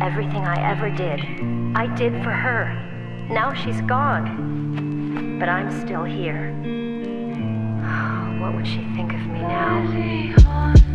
Everything I ever did, I did for her. Now she's gone. But I'm still here. What would she think of me now?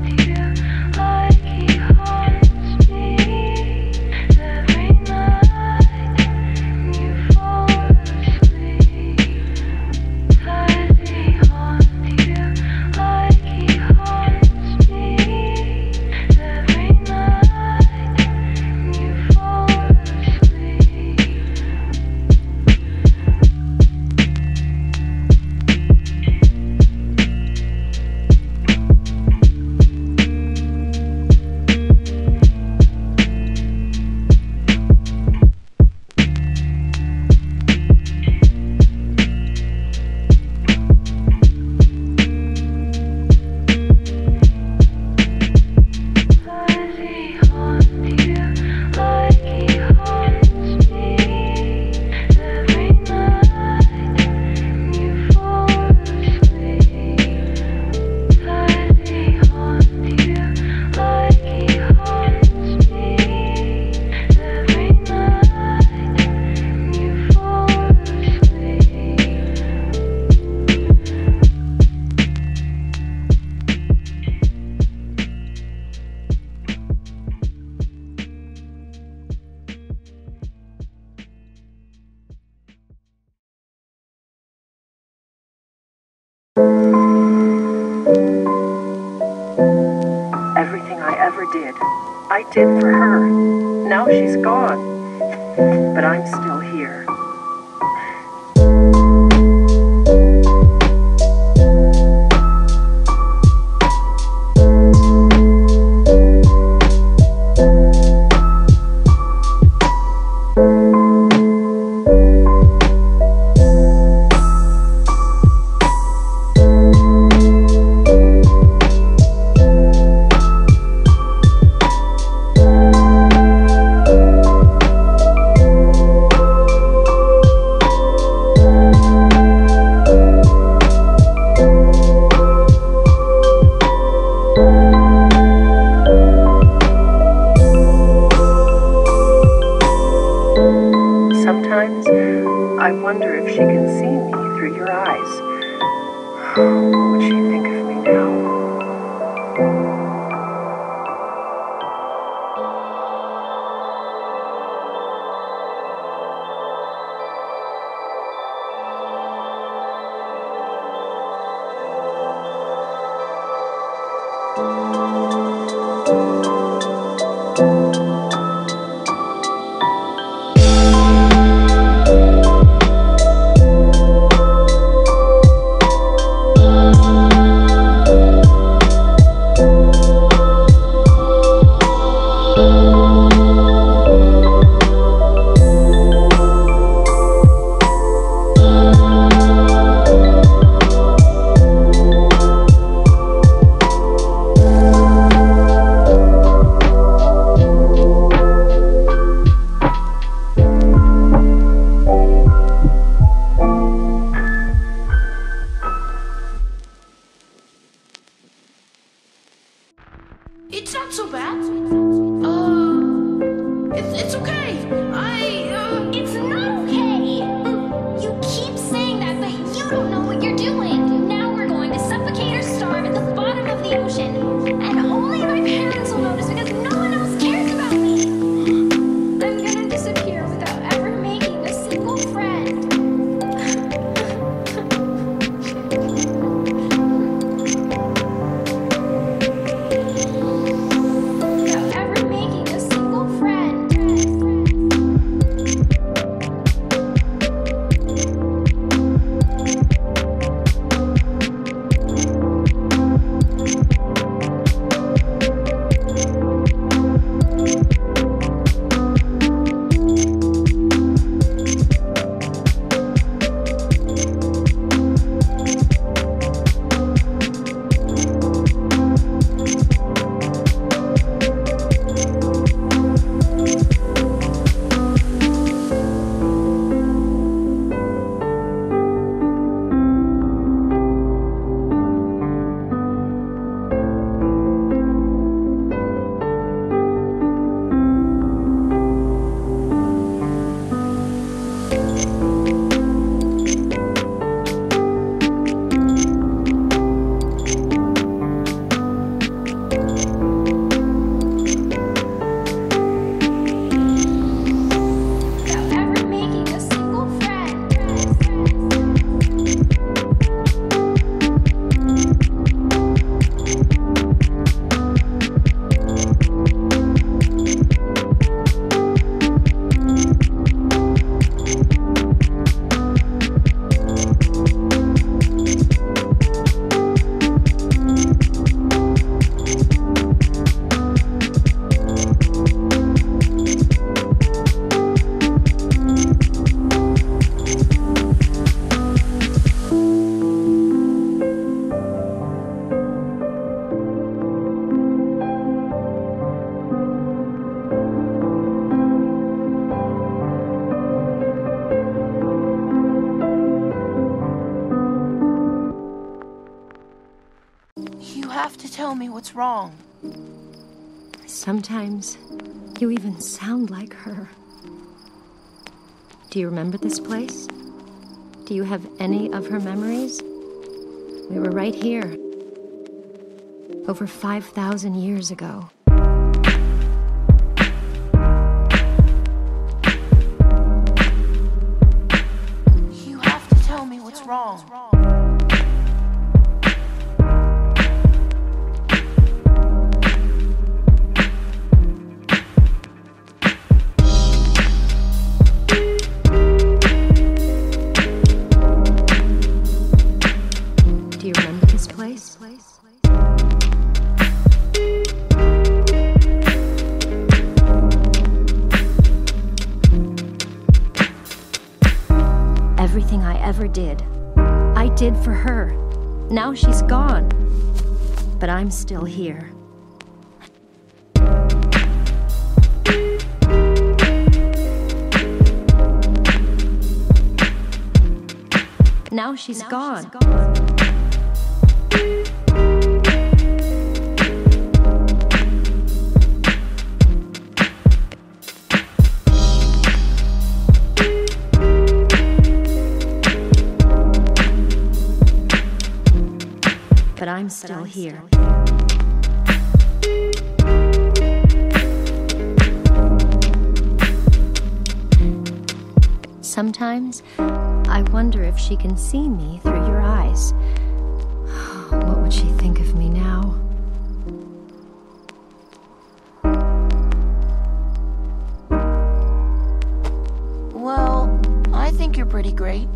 I ever did, I did for her. Now she's gone. But I'm still here. Sometimes you even sound like her. Do you remember this place? Do you have any of her memories? We were right here. Over 5,000 years ago. You have to tell me what's wrong. This place? Everything I ever did, I did for her. Now she's gone. But I'm still here. Now she's gone. But I'm still here. Sometimes I wonder if she can see me through your eyes. What would she think of me now? Well, I think you're pretty great.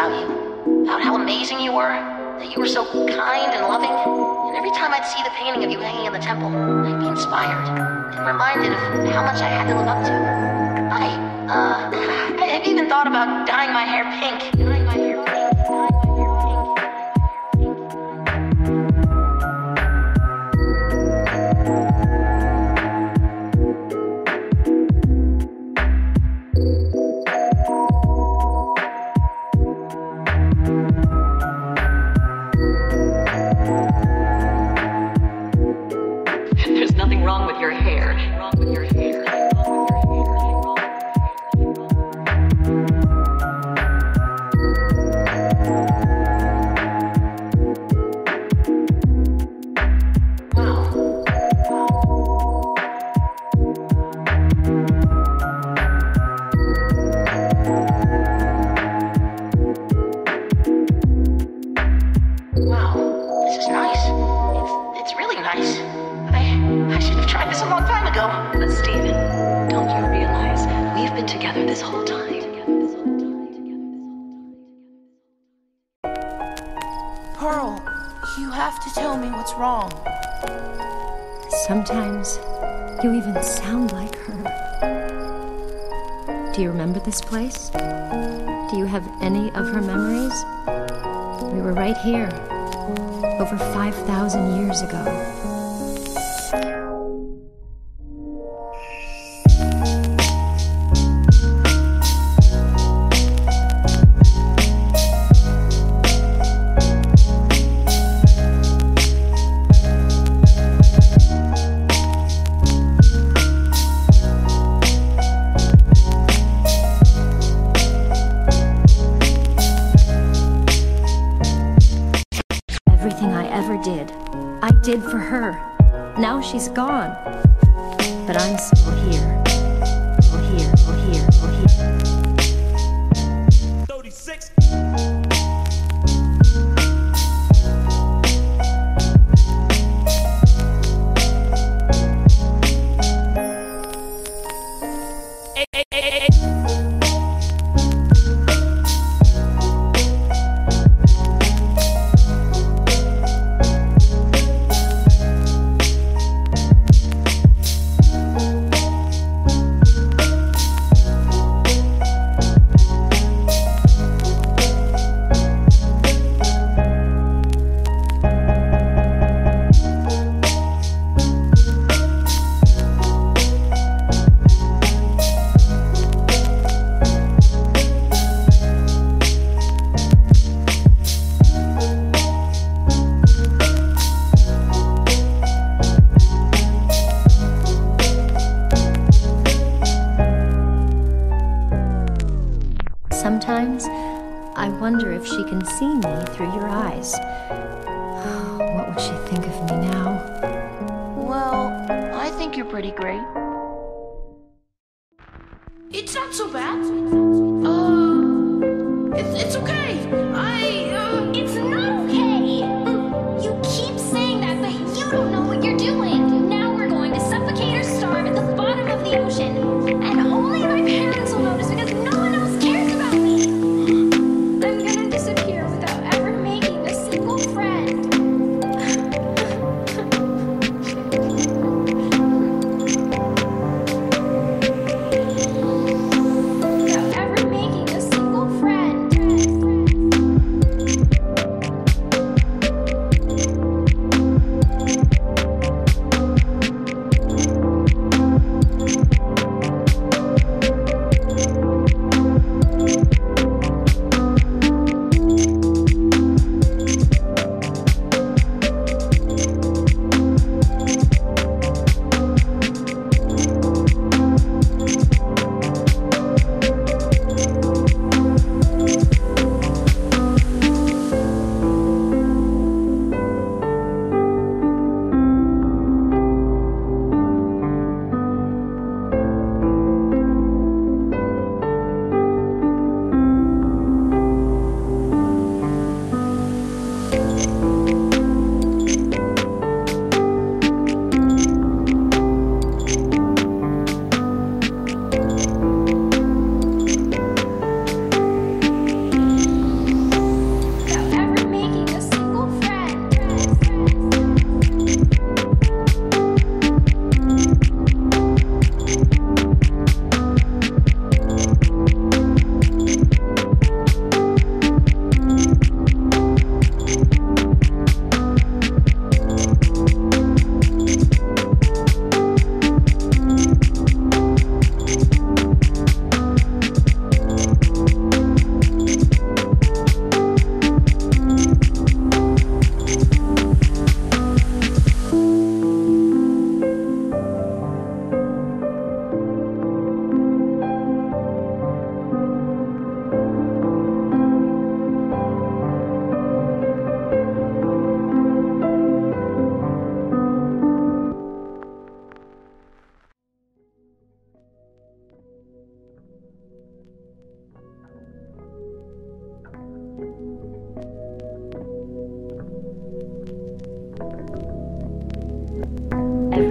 About you. About how amazing you were, that you were so kind and loving. And every time I'd see the painting of you hanging in the temple, I'd be inspired and reminded of how much I had to live up to. I, uh, I have even thought about. Dyeing my hair pink. Dyeing my hair pink. Remember this place? Do you have any of her memories? We were right here, over 5,000 years ago. Everything I ever did, I did for her. Now she's gone. But I'm still here. Sometimes I wonder if she can see me through your eyes. What would she think of me now? Well, I think you're pretty great. It's not so bad.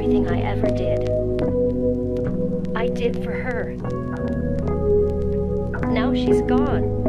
Everything I ever did, I did for her. Now she's gone,